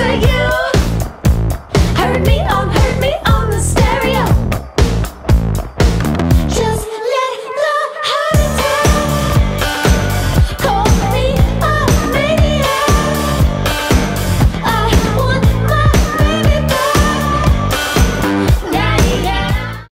to you.